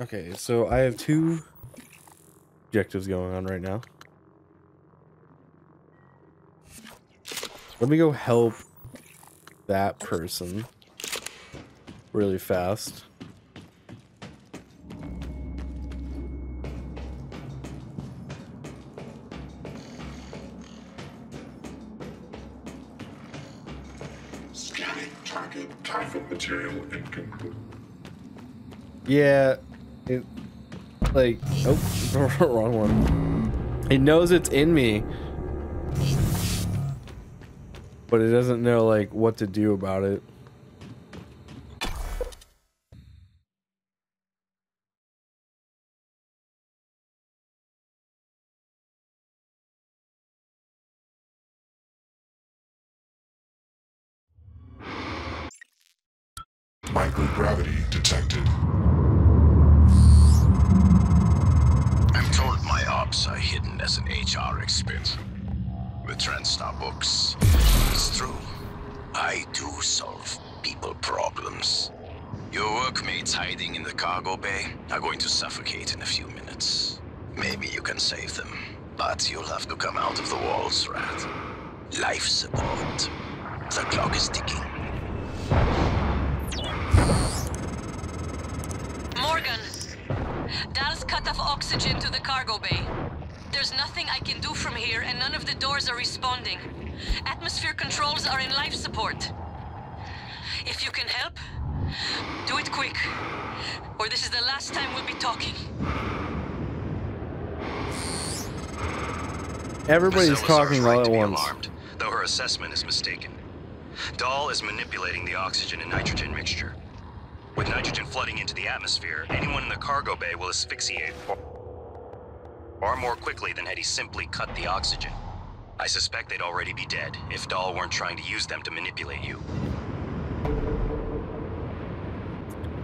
Okay, so I have two objectives going on right now. Let me go help that person really fast. Scanning target material incomplete. Yeah, it like oh wrong one. It knows it's in me, but it doesn't know like what to do about it. But you'll have to come out of the walls, Rat. Life support. The clock is ticking. Morgan, Dahl's cut off oxygen to the cargo bay. There's nothing I can do from here, and none of the doors are responding. Atmosphere controls are in life support. If you can help, do it quick, or this is the last time we'll be talking. Everybody's talking all at once. alarmed, though her assessment is mistaken. Dahl is manipulating the oxygen and nitrogen mixture. With nitrogen flooding into the atmosphere, anyone in the cargo bay will asphyxiate far- more quickly than had he simply cut the oxygen. I suspect they'd already be dead if Dahl weren't trying to use them to manipulate you.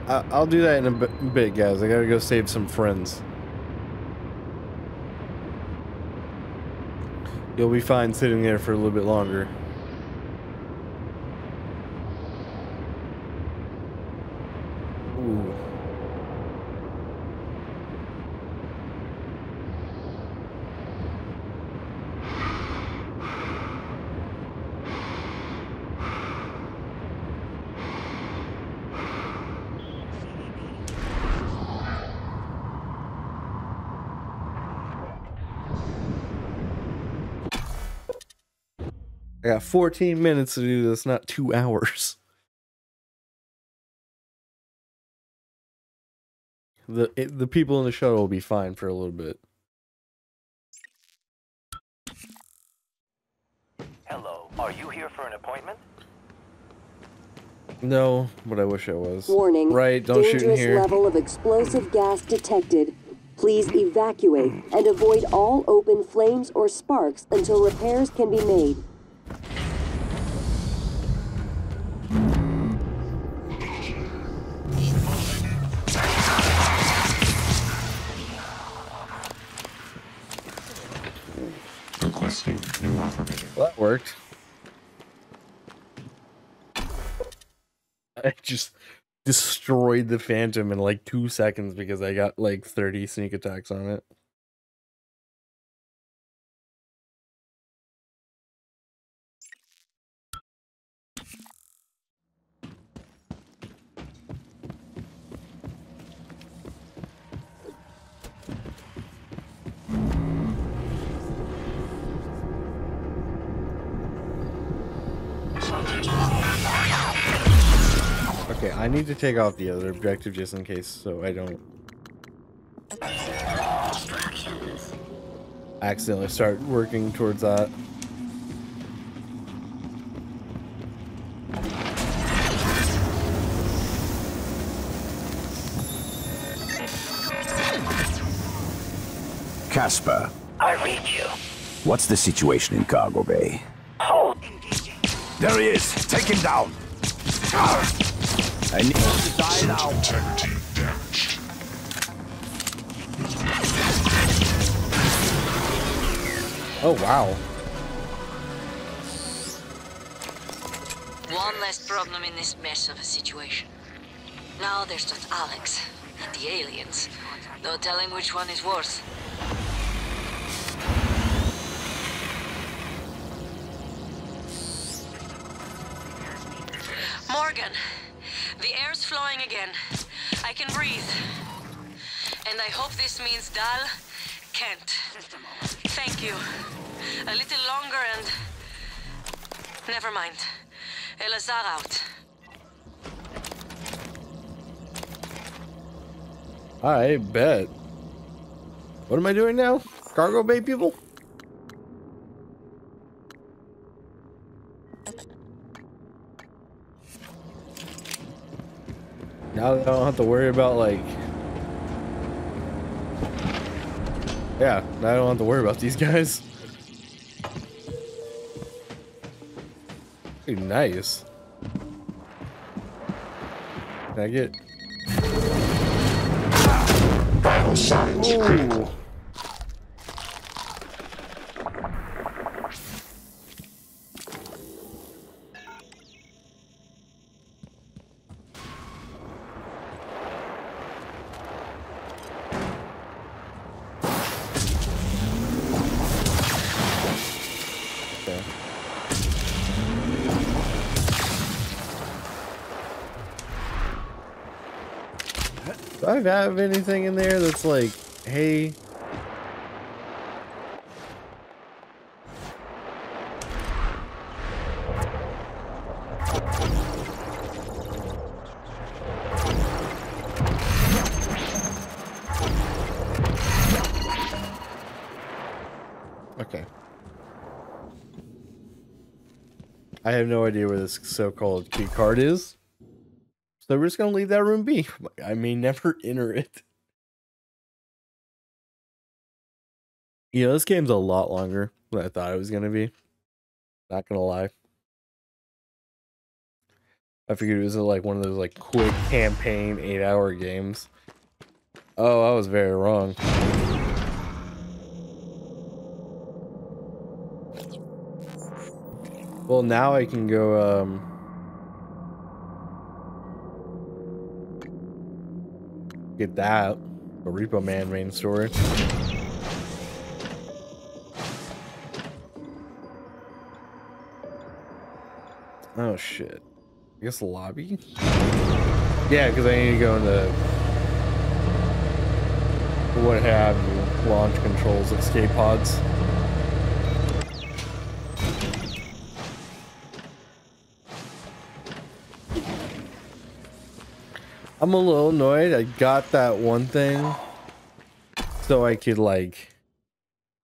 I'll do that in a bit, guys. I gotta go save some friends. You'll be fine sitting there for a little bit longer. I got 14 minutes to do this, not two hours. The it, the people in the shuttle will be fine for a little bit. Hello, are you here for an appointment? No, but I wish I was. Warning. Right, don't shoot in dangerous here. level of explosive gas detected. Please evacuate and avoid all open flames or sparks until repairs can be made. Worked. I just destroyed the Phantom in like two seconds because I got like 30 sneak attacks on it. Okay, I need to take off the other objective just in case so I don't accidentally start working towards that. Casper, I read you. what's the situation in Cargo Bay? Hold. There he is! Take him down! I need to die now! Integrity damaged. Oh wow. One less problem in this mess of a situation. Now there's just Alex. And the aliens. No telling which one is worse. Morgan, the air's flowing again. I can breathe. And I hope this means Dahl can't. Thank you. A little longer and... Never mind. Elazar out. I bet. What am I doing now? Cargo bay people? Now that I don't have to worry about like Yeah, now I don't have to worry about these guys. Pretty nice. Can I get Vital signs critical. I have anything in there that's like, hey, Okay. I have no idea where this so-called key card is. So we're just gonna leave that room be. I may never enter it. You know, this game's a lot longer than I thought it was gonna be. Not gonna lie. I figured it was like one of those like quick campaign eight hour games. Oh, I was very wrong. Well, now I can go, um... Get that. The Repo Man main story. Oh, shit. I guess lobby? Yeah, because I need to go into... What have you. Launch controls, escape pods. I'm a little annoyed. I got that one thing so I could like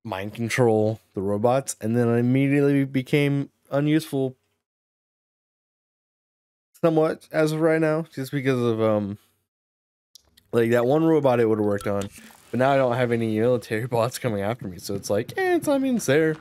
mind control the robots, and then I immediately became unuseful somewhat as of right now, just because of um like that one robot it would have worked on. But now I don't have any military bots coming after me, so it's like, eh, it's I mean it's there.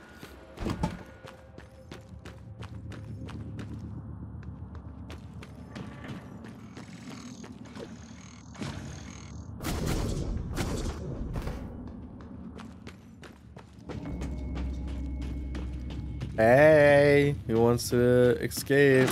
He wants to. Escape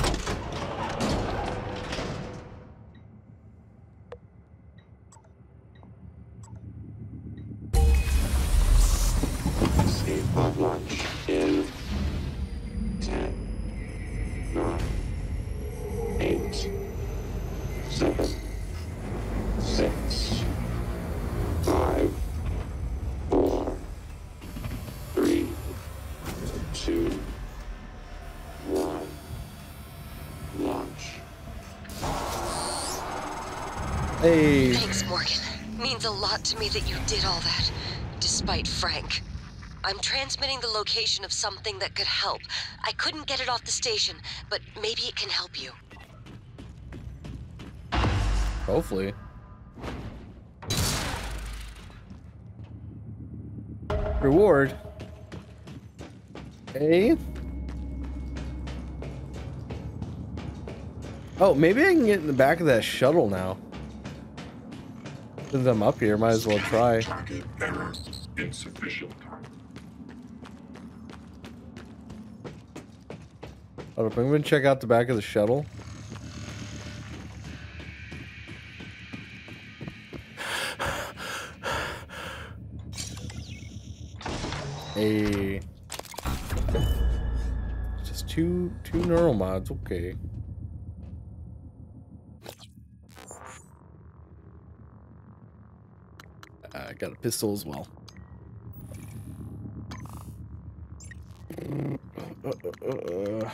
Hey, Thanks, Morgan. Means a lot to me that you did all that, despite Frank. I'm transmitting the location of something that could help. I couldn't get it off the station, but maybe it can help you. hopefully. Reward. Hey. Oh, maybe I can get in the back of that shuttle now. Open them up here, might as well try. Insufficient. I'm gonna check out the back of the shuttle. Hey. Just two two neuromods, okay. Got a pistol as well. Uh, uh, uh.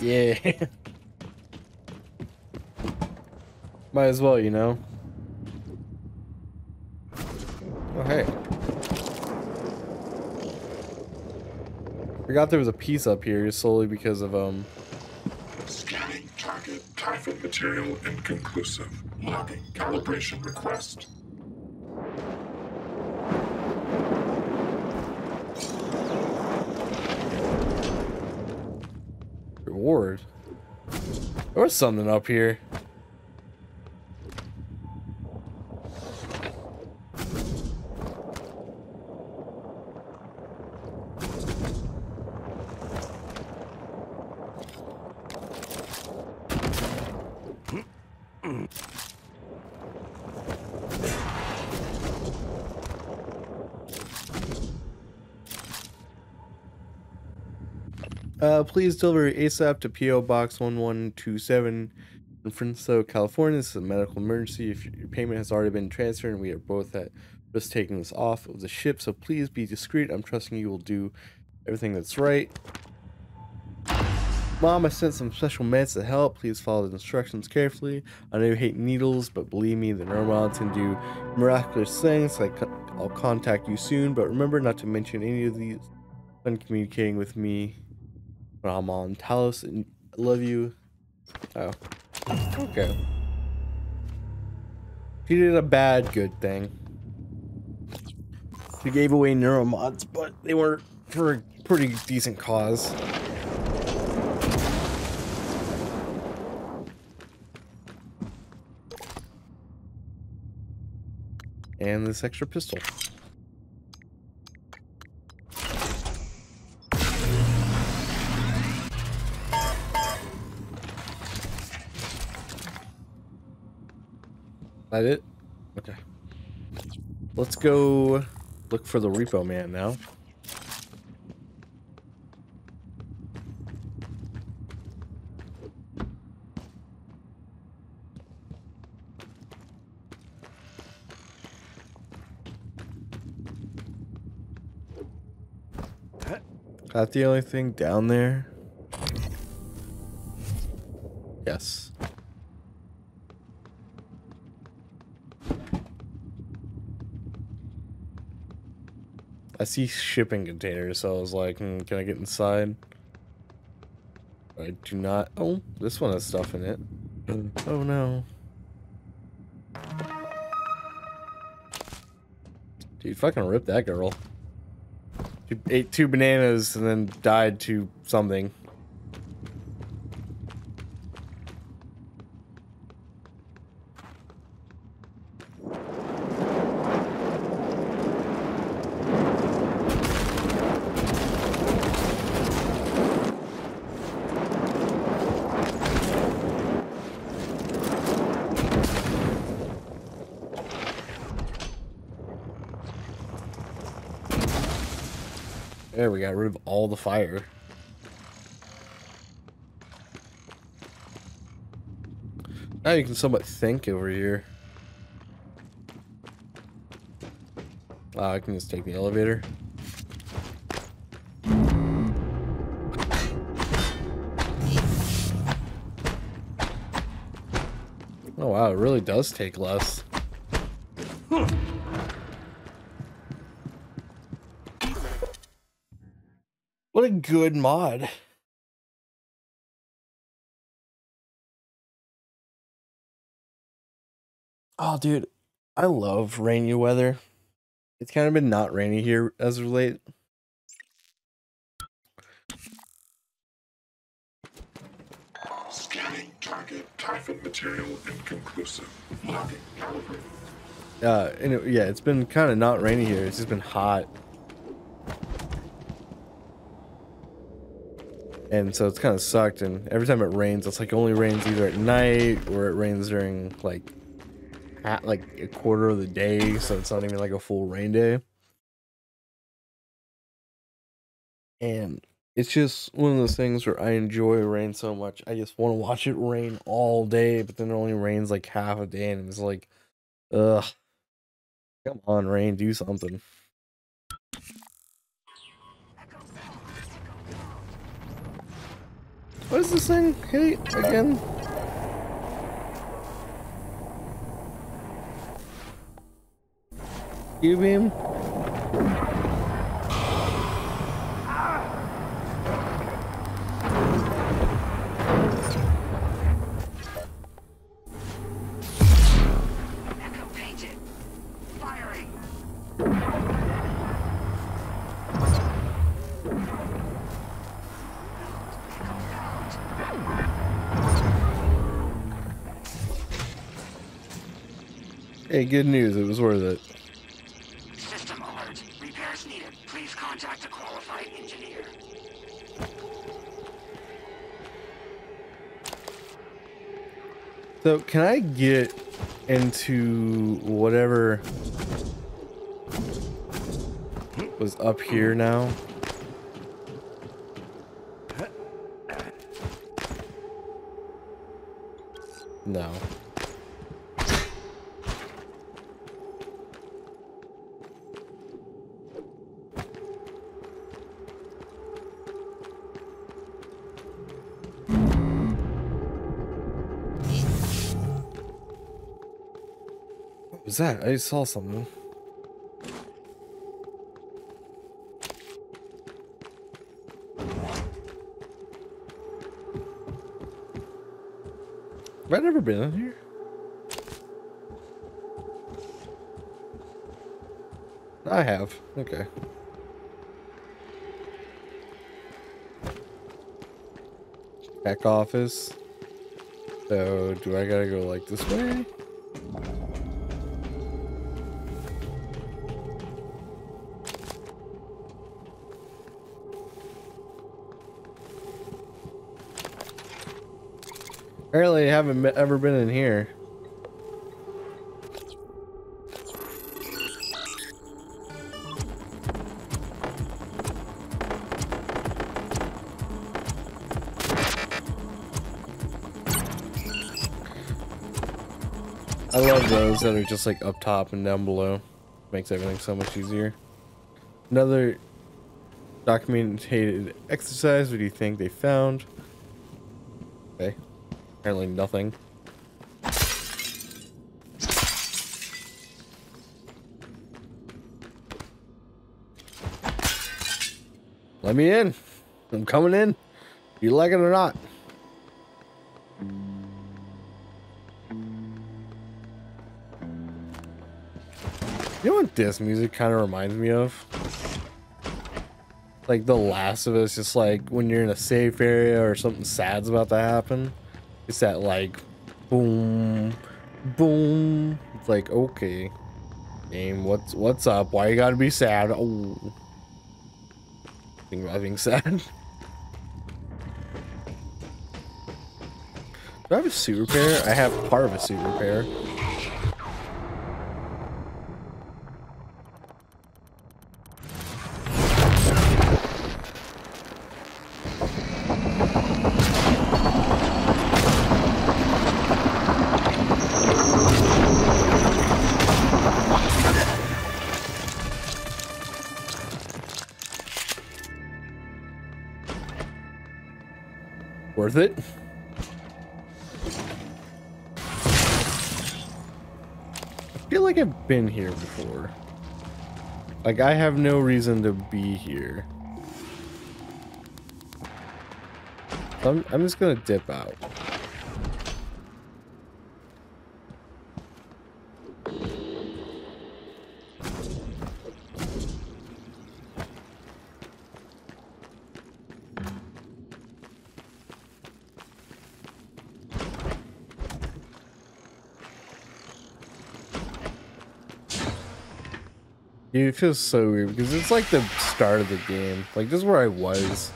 Yeah. Might as well, you know. Oh, hey. Forgot there was a piece up here solely because of, um, Scanning target Typhon material inconclusive. Logging calibration request. reward. There was something up here. Uh, please deliver ASAP to PO Box 1127 in Fresno, California. This is a medical emergency. If your payment has already been transferred and we are both at risk taking this off of the ship, so please be discreet. I'm trusting you will do everything that's right. Mom, I sent some special meds to help. Please follow the instructions carefully. I know you hate needles, but believe me, the neuromods can do miraculous things. Like I'll contact you soon, but remember not to mention any of these when communicating with me when I'm on Talos. And I love you. Oh, okay. He did a bad good thing. He gave away neuromods, but they were for a pretty decent cause. And this extra pistol. That it? Okay. Let's go look for the repo man now. That the only thing down there? Yes. I see shipping containers, so I was like, hmm, can I get inside? I do not. Oh, this one has stuff in it. Oh no. Dude, fucking rip that girl. She ate two bananas and then died to something. There, we got rid of all the fire. Now you can somewhat think over here. Ah, I can just take the elevator. Oh wow, it really does take less. What a good mod. Oh, dude, I love rainy weather. It's kind of been not rainy here as of late. Scanning target Typhon material inconclusive. Logging calibrated. Uh, and it, yeah, it's been kind of not rainy here. It's just been hot. And so it's kind of sucked. And every time it rains, it's like only rains either at night or it rains during like at like a quarter of the day. So it's not even like a full rain day. And it's just one of those things where I enjoy rain so much. I just want to watch it rain all day, but then it only rains like half a day, and it's like, ugh. Come on, rain, do something. What is this thing? Hit it again? You beam? Echo painted. Firing. Hey, good news. It was worth it. System alert. Repairs needed. Please contact a qualified engineer. So, can I get into whatever was up here now? No. Was that? I saw something. Have I never been in here? I have. Okay. Back office. So, do I gotta go like this way? Apparently, I haven't ever been in here. I love those that are just like up top and down below. Makes everything so much easier. Another documented exercise. What do you think they found? Okay. Apparently nothing. Let me in. I'm coming in. You like it or not. You know what this music kind of reminds me of? Like The Last of Us, just like when you're in a safe area or something sad's about to happen. It's that like boom, boom. It's like okay, game. What's what's up? Why you gotta be sad? Oh, think about being sad. Do I have a suit repair? I have part of a suit repair. Been here before. Like, I have no reason to be here. I'm, I'm just gonna dip out. Dude, it feels so weird because it's like the start of the game. Like, this is where I was.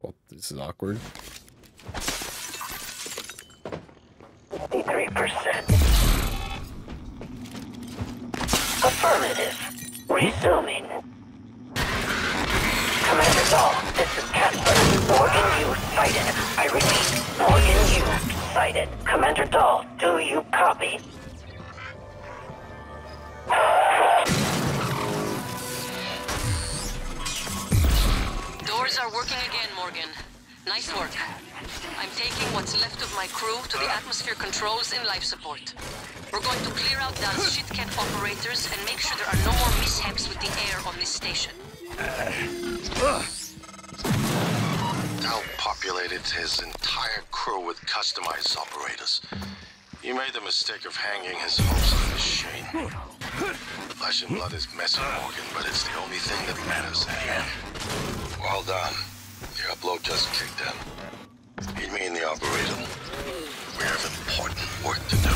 Well, this is awkward. 83%. Affirmative. Resuming. Morgan Yu sighted. I repeat, Morgan Yu sighted. Commander Dahl, do you copy? Doors are working again, Morgan. Nice work. I'm taking what's left of my crew to the atmosphere controls and life support. We're going to clear out those shitcat operators and make sure there are no more mishaps with the air on this station. Uh, Dahl populated his entire crew with customized operators. He made the mistake of hanging his hopes on this Shane. Flesh and blood is messy, Morgan, but it's the only thing that matters the. Well done. The upload just kicked in. Meet me in the operator. We have important work to do.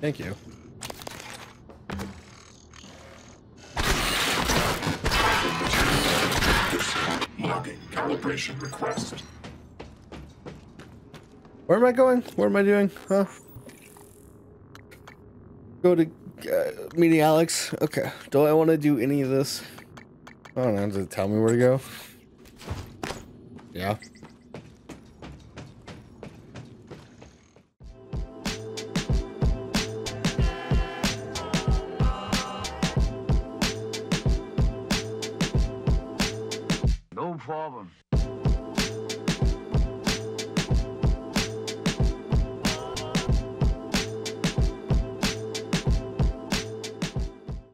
Thank you. Calibration request. Where am I going? What am I doing? Huh? Go to uh, meeting Alex. Okay. Do I want to do any of this? I don't know. Does it tell me where to go? Yeah. No problem.